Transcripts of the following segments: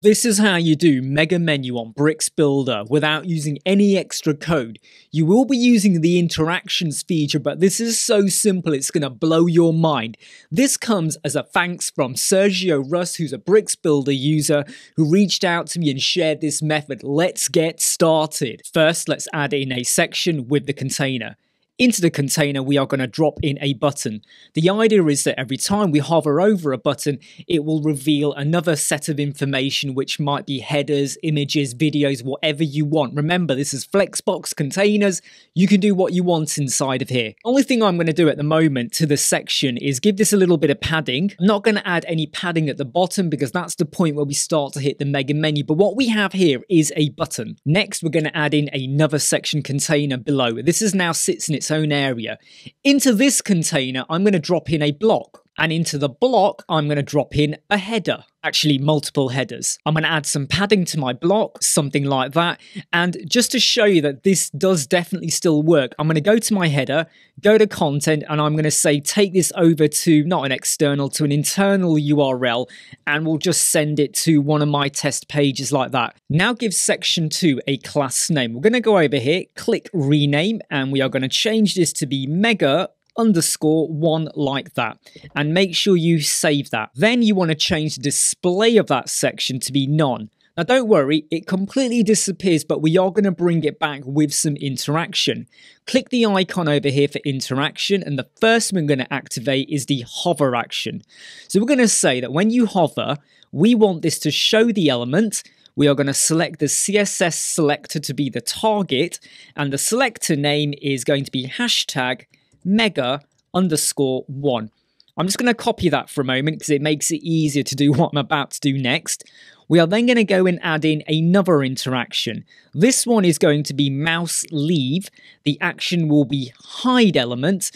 This is how you do Mega Menu on Bricks Builder without using any extra code. You will be using the interactions feature, but this is so simple it's going to blow your mind. This comes as a thanks from Sergiu Rus, who's a Bricks Builder user, who reached out to me and shared this method. Let's get started. First, let's add in a section with the container. Into the container, we are going to drop in a button. The idea is that every time we hover over a button, it will reveal another set of information, which might be headers, images, videos, whatever you want. Remember, this is Flexbox containers. You can do what you want inside of here. Only thing I'm going to do at the moment to the section is give this a little bit of padding. I'm not going to add any padding at the bottom because that's the point where we start to hit the mega menu. But what we have here is a button. Next, we're going to add in another section container below. This is now sits in its own area. Into this container, I'm going to drop in a block. And into the block, I'm going to drop in a header, actually multiple headers. I'm going to add some padding to my block, something like that. And just to show you that this does definitely still work, I'm going to go to my header, go to content, and I'm going to say take this over to not an external, to an internal URL, and we'll just send it to one of my test pages like that. Now give section 2 a class name. We're going to go over here, click rename, and we are going to change this to be mega underscore one like that and make sure you save that. Then you want to change the display of that section to be none. Now don't worry, it completely disappears, but we are going to bring it back with some interaction. Click the icon over here for interaction, and the first we're going to activate is the hover action. So we're going to say that when you hover, we want this to show the element, we are going to select the CSS selector to be the target, and the selector name is going to be hashtag mega underscore one. I'm just going to copy that for a moment because it makes it easier to do what I'm about to do next. We are then going to go and add in another interaction. This one is going to be mouse leave. The action will be hide element.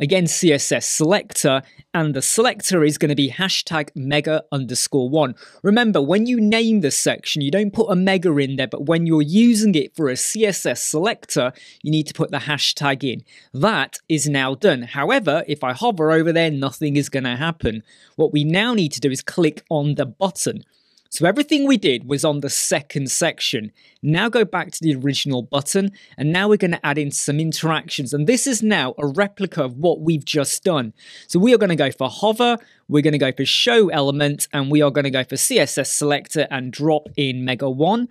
Again, CSS selector, and the selector is going to be hashtag mega underscore one. Remember, when you name the section, you don't put a mega in there, but when you're using it for a CSS selector, you need to put the hashtag in. That is now done. However, if I hover over there, nothing is going to happen. What we now need to do is click on the button. So everything we did was on the second section. Now go back to the original button and now we're going to add in some interactions and this is now a replica of what we've just done. So we are going to go for hover, we're going to go for show element and we are going to go for CSS selector and drop in mega 1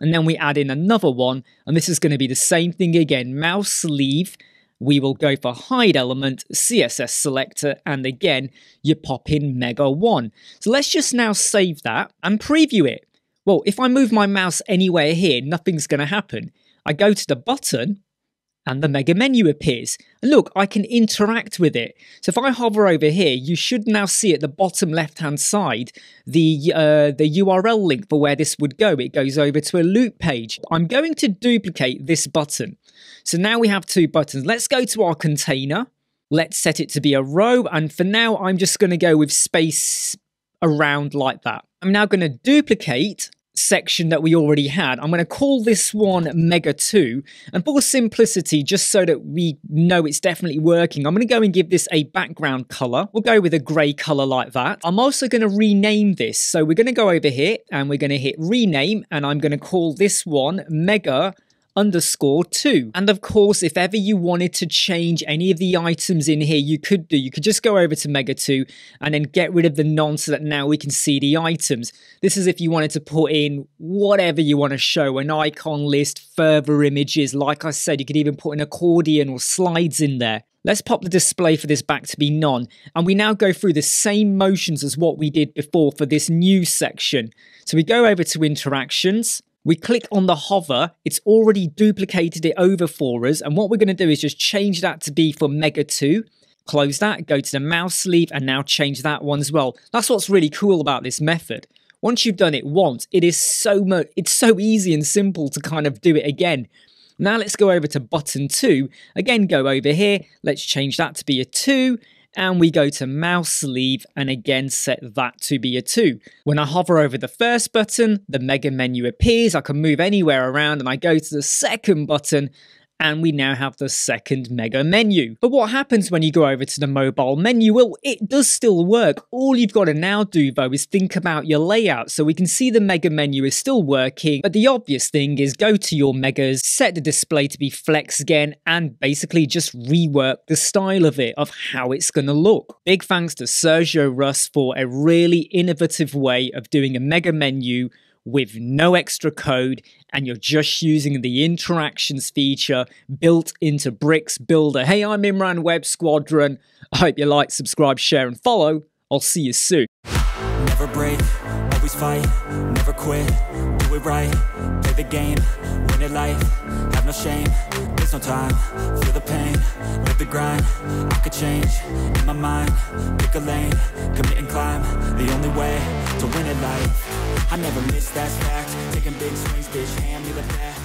and then we add in another one and this is going to be the same thing again mouse leave we will go for hide element, CSS selector, and again, you pop in Mega 1. So let's just now save that and preview it. Well, if I move my mouse anywhere here, nothing's going to happen. I go to the button and the mega menu appears. Look, I can interact with it. So if I hover over here, you should now see at the bottom left-hand side the, uh, the URL link for where this would go. It goes over to a loop page. I'm going to duplicate this button. So now we have two buttons. Let's go to our container. Let's set it to be a row. And for now, I'm just going to go with space around like that. I'm now going to duplicate section that we already had. I'm going to call this one Mega 2. And for simplicity, just so that we know it's definitely working, I'm going to go and give this a background color. We'll go with a gray color like that. I'm also going to rename this. So we're going to go over here and we're going to hit rename and I'm going to call this one Mega underscore 2. And of course, if ever you wanted to change any of the items in here, you could do. You could just go over to Mega 2 and then get rid of the none so that now we can see the items. This is if you wanted to put in whatever you want to show, an icon list, further images. Like I said, you could even put an accordion or slides in there. Let's pop the display for this back to be none, and we now go through the same motions as what we did before for this new section. So we go over to interactions, we click on the hover, it's already duplicated it over for us. And what we're going to do is just change that to be for Mega 2. Close that, go to the mouse leave, and now change that one as well. That's what's really cool about this method. Once you've done it once, it is so much, it's so easy and simple to kind of do it again. Now let's go over to button 2. Again, go over here. Let's change that to be a 2 and we go to mouse leave and again set that to be a 2. When I hover over the first button, the mega menu appears, I can move anywhere around and I go to the second button and we now have the second mega menu. But what happens when you go over to the mobile menu? Well, it does still work. All you've got to now do though is think about your layout. So we can see the mega menu is still working, but the obvious thing is go to your megas, set the display to be flex again, and basically just rework the style of it, of how it's going to look. Big thanks to Sergiu Rus for a really innovative way of doing a mega menu with no extra code and you're just using the interactions feature built into Bricks Builder. Hey, I'm Imran Web Squadron. I hope you like, subscribe, share, and follow. I'll see you soon. Always fight, never quit, do it right, play the game, win it life, have no shame, there's no time, feel the pain, live the grind, I could change, in my mind, pick a lane, commit and climb, the only way to win it life. I never miss, that fact Taking big swings, bitch, hand me the bat